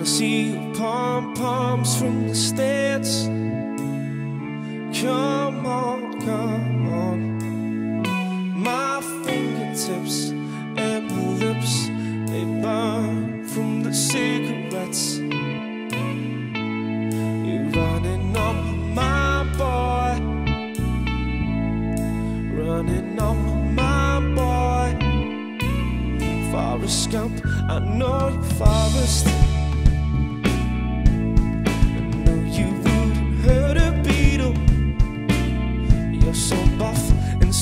wanna see your pom poms from the stands. Come on, come on. My fingertips and my lips, they burn from the cigarettes. You're running on my boy. Running on my boy. Forrest Gump, I know you're Forrest.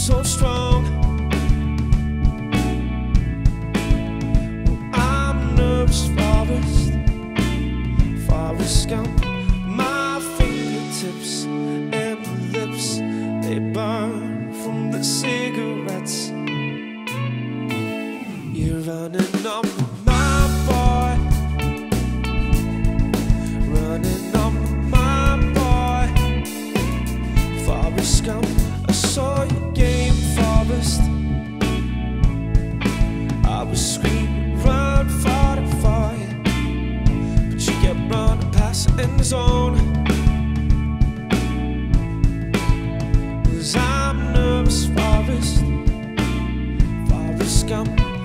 So strong. Well, I'm nervous, Forrest. Forrest Gump, my fingertips and my lips, they burn from the cigarettes. You're running on scum.